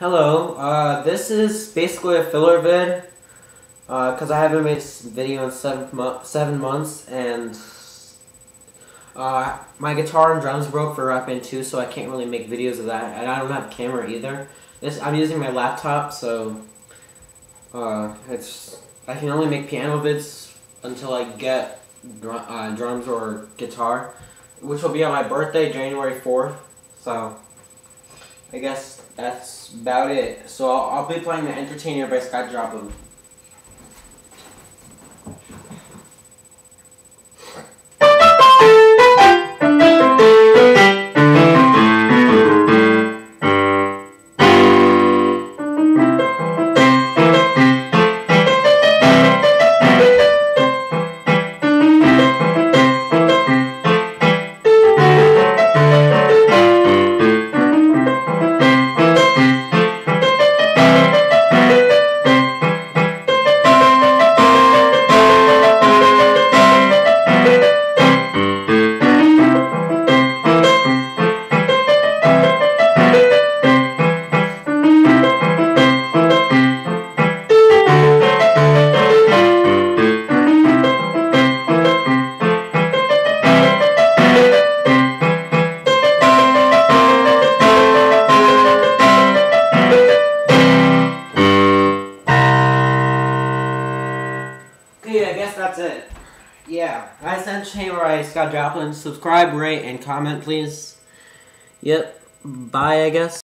Hello, uh, this is basically a filler vid, because uh, I haven't made a video in seven, mo seven months, and uh, my guitar and drums broke for Rock Band 2, so I can't really make videos of that, and I don't have a camera either. This I'm using my laptop, so uh, it's I can only make piano vids until I get uh, drums or guitar, which will be on my birthday, January 4th, so... I guess that's about it. So I'll, I'll be playing The Entertainer by Scott Joplin. Okay, I guess that's it. Yeah, I sent Samurai Scott Joplin. Subscribe, rate, and comment, please. Yep. Bye, I guess.